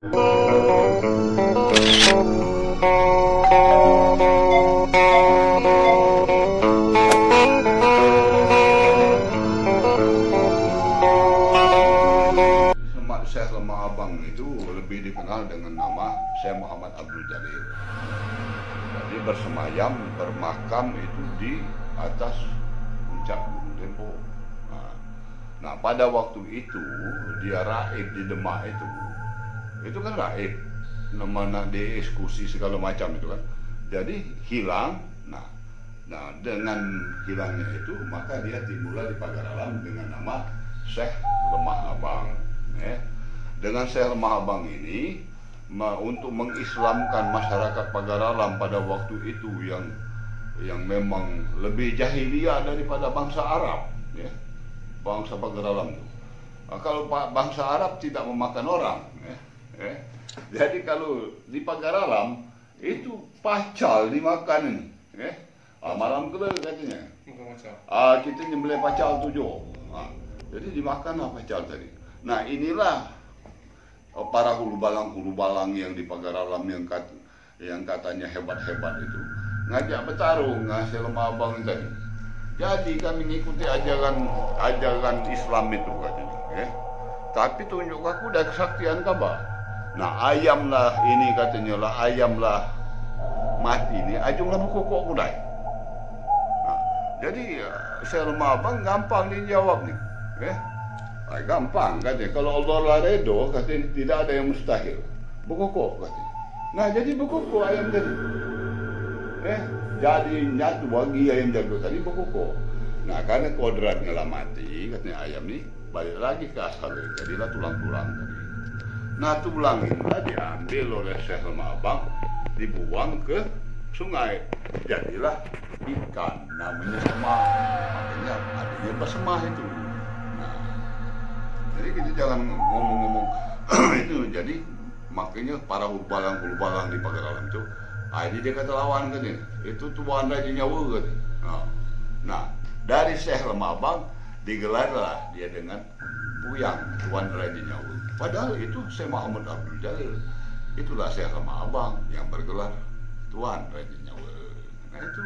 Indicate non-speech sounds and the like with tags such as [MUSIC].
Syekh Lemah Abang itu lebih dikenal dengan nama Syekh Muhammad Abdul Jalil. Jadi bersemayam, bermakam itu di atas puncak Gunung Dempo. Nah, nah, pada waktu itu dia raib di Demak itu. Itu kan raib. Nama dieksekusi segala macam itu kan. Jadi hilang. Nah, nah dengan hilangnya itu maka dia timbullah di pagar alam dengan nama Syekh Lemah Abang. Ya. Dengan Syekh Lemah Abang ini ma- untuk mengislamkan masyarakat pagar alam pada waktu itu yang yang memang lebih jahiliyah daripada bangsa Arab, ya. bangsa pagar alam itu. Nah, kalau bangsa Arab tidak memakan orang, ya. Ya. jadi kalau di pagar alam itu pacal dimakan ini, ya. Ah, malam kele katanya. Ah, kita nyembelih pacal tujuh. Ah, jadi dimakanlah pacal tadi. Nah inilah oh, para hulu balang hulu balang yang di pagar alam yang kat, yang katanya hebat hebat itu ngajak bertarung ngasih lemah abang tadi. Jadi kami mengikuti ajaran ajaran Islam itu katanya. Ya. Tapi tunjuk aku dah kesaktian kabar. Nah ayamlah ini katanya lah ayamlah mati ini ajunglah buku kok kudai. Nah, jadi eh, saya lemah abang gampang dijawab nih. Ya. Ah, gampang katanya. Kalau Allah lah redo, katanya tidak ada yang mustahil. Berkokok katanya. Nah jadi berkokok ayam tadi. Eh, jadi nyatu bagi ayam jago tadi berkokok. Nah karena kodratnya lah mati, katanya ayam nih balik lagi ke asal jadilah tulang-tulang tadi. Nah tulang inilah diambil oleh Syekh Abang, dibuang ke sungai. Jadilah ikan namanya semah. Makanya adanya bersemah itu. Nah, jadi kita jangan ngomong-ngomong [CLEARS THROAT] itu. Jadi makanya para hurbalang-hurbalang di pagar alam itu, ah ini dia kata lawan kan itu tuan raja nyawa kan. Nah, nah, dari Syekh Abang digelarlah dia dengan Puyang Tuan Raja Nyawa. Padahal itu Syekh Muhammad Abdul Jalil. Itulah Syekh Lemah Abang yang bergelar Tuan Raja Nyawa. Nah itu